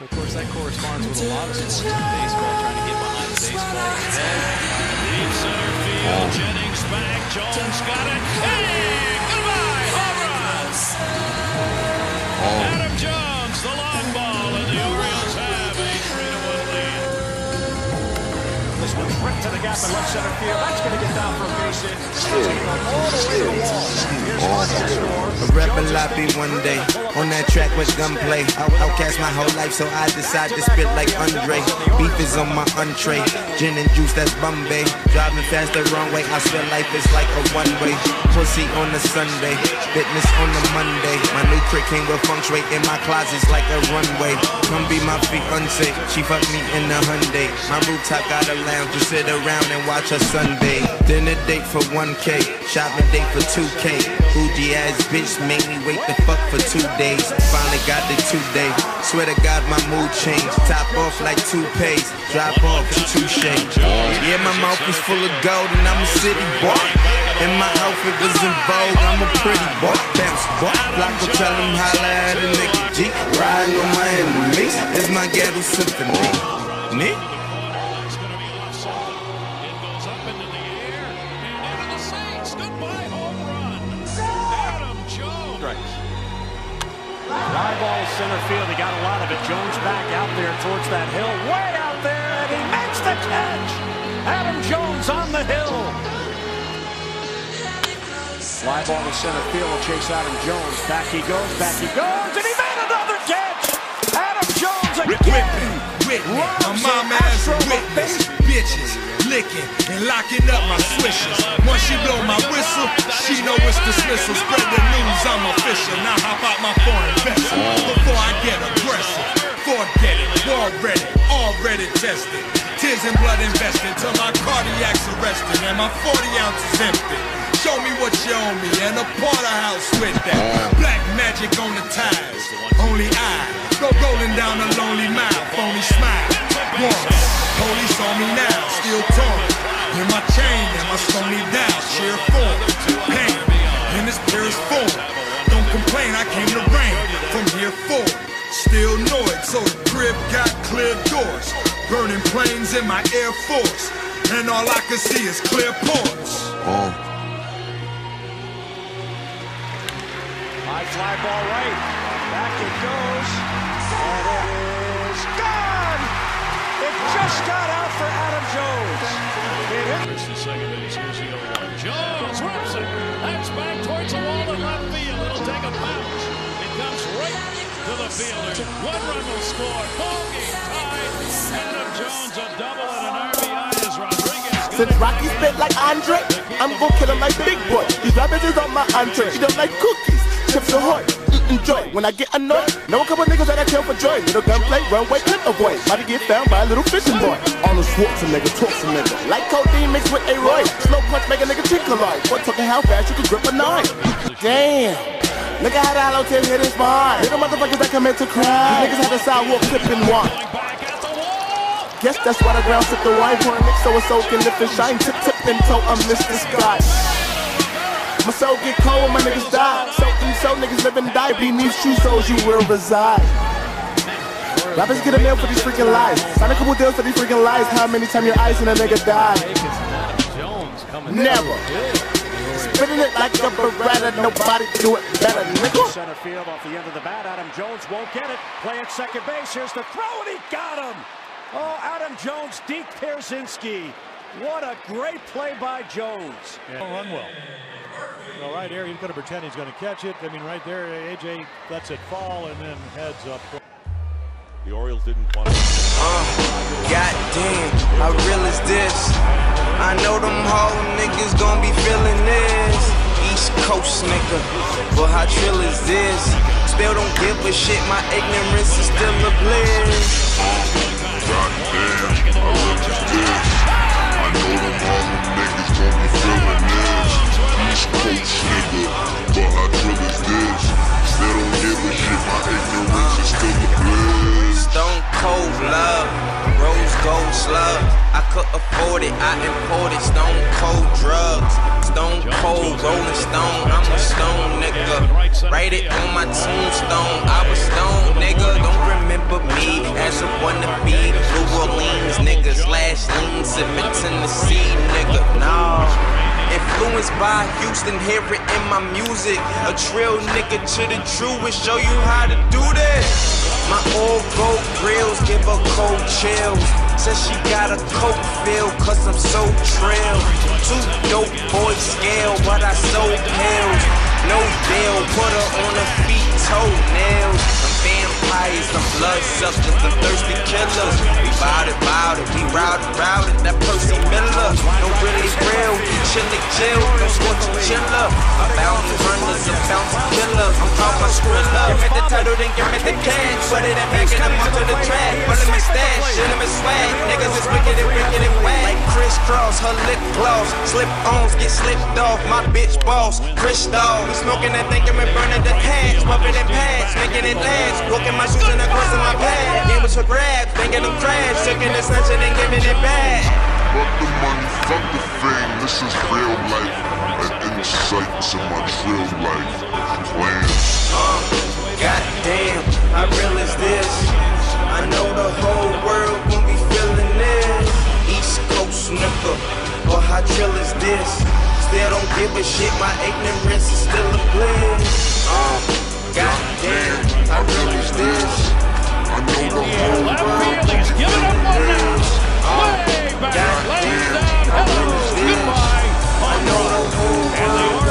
Of course, that corresponds with a lot of sports in baseball, trying to get behind the baseball. Deep center field, Jennings back, Jones got it. Hey, goodbye, home run! Oh. Adam gap in left center field. That's going to get down for a base hit. The the. A rebel I be one day on that track with gunplay. Out, outcast my whole life, so I decide to spit like Andre. Beef is on my entree. Gin and juice, that's Bombay. Driving fast the wrong way. I swear life is like a one way. Pussy on a Sunday, fitness on a Monday. My new trick came with feng shui in my closet's like a runway. Come be my fiance. She fucked me in a Hyundai. My rooftop got a lounge to sit around and watch her Sunday. Dinner date for 1K, shopping date for 2K. Bougie ass bitch made me wait the fuck for two days. Finally got the two day. Swear to God, my mood changed. Top off like toupees, drop off touche. Yeah, my mouth is full of gold and I'm a city boy. And my outfit was in vogue. I'm a pretty boy, bounce boy. Block will tell him holla at a nigga G. Riding on my enemies. It's my ghetto symphony. Nick? Ball to center field. He got a lot of it. Jones back out there towards that hill. Way out there, and he makes the catch. Adam Jones on the hill. Fly ball to center field will chase Adam Jones. Back he goes, back he goes, and he made another catch. Adam Jones again. whip me. My Runs mama the has a witness. Bitches licking and locking up my swishes. Once she blow my whistle, she know it's dismissal. Spread the news, I'm official. Now hop out my foreign vessel tested. Tears and blood invested till my cardiac's arrested and my 40 ounces empty. Show me what you owe me and a porterhouse with that. Black magic on the ties. Only I go rolling down a lonely mile. Phony smile. Once, Police on me now, still torn. In my chain and my stony down. Sheer form. Pain in its purest form. Don't complain, I came to reign from here forward. Still know it, so the crib got clear doors. Burning planes in my Air Force. And all I can see is clear ports. Oh. High fly ball right. Back it goes. And it is gone. It just got out for Adam Jones. It hit It's the second base. Here's the 0-1. Jones rips it. That's back towards the wall in left field. It'll take a bounce. It comes right to the fielder. One run will score. Ball game tied. Since Rocky spit like Andre, I'm gon' kill him like Big Boy. These is on my entree. Don't like cookies, chips ahoy. Mm, Enjoy. When I get annoyed, know a couple niggas that I kill for joy. Little gunplay, runway, clip avoid. About to get found by a little fishing boy. Arnold Schwarzenegger, talks a nigga. Like codeine mixed with a Roy. Slow punch make a nigga tinkle like. Boy, talking how fast you can grip a knife. Damn. Look at how the hollow tip hit his spine. Little motherfuckers that come in to cry. These niggas had the sidewalk clipping one. Guess that's why the ground took the for it, so it's so can lift shine. Tip, tip, and toe, I'm Mr. Scott. My soul get cold when my niggas die. So and so niggas live and die. Beneath shoe soles, you will reside. Rappers get a nail for these freaking lies. Sign a couple deals for these freaking lies. How many times your eyes and a nigga die? Never. Spitting it like a beretta, nobody do it better, nigga. center field off the end of the bat. Adam Jones won't get it. Play at second base. Here's the throw, and he got him. Oh, Adam Jones, Deke Pierzynski. What a great play by Jones. Don't run well. Well, right here, he's going to pretend he's going to catch it. I mean, right there, AJ lets it fall and then heads up. The Orioles didn't want to. Uh, goddamn, how real is this? I know them whole niggas going to be feeling this. East Coast nigga, but how trill is this? Still don't give a shit, my ignorance is still a bliss. slug. I could afford it, I imported stone cold drugs. Stone cold, rolling stone, I'm a stone nigga. Write it on my tombstone, I was stone nigga. Don't remember me as a wannabe New Orleans nigga. Slash lean, sipping Tennessee nigga. Nah was by Houston, hear it in my music. A trill nigga to the true and show you how to do this. My old gold grills give her cold chills. Says she got a coke feel, cause I'm so trill. Two dope boys scale, but I sold pills. No deal, put her on her feet, toenails. I'm vampires, I'm blood suckers, I'm thirsty killers. We bout it, bout it, we routed, routed. That Percy Miller, no real. Bounce runners, I bounce killer. I'm out my skrilla. Give me the title, then give me the cash. Put it in back and I'm onto the track. Put Pulling my stash, shit in my swag. Niggas is wicked and wicked and whack. Like crisscross, her lip gloss. Slip ons get slipped off. My bitch boss, Crystal. We smoking that thing and we burning the hatch. Bumping it past, making it last. Walking my shoes and the cross in my pad. Game was for grabs, thinking them crash. Taking the sunshine and giving it back. Fuck the money, fuck the fame, this is real life sights in my trail life. Plans. Goddamn, I realize this. I know the whole world will be feeling this. East Coast nigga, or how chill is this? Still don't give a shit, my ignorance is still a bliss. Uh, goddamn, I realize this. Uh, I know the whole world will be feeling this. Uh, goddamn, I realize this. I know the whole world.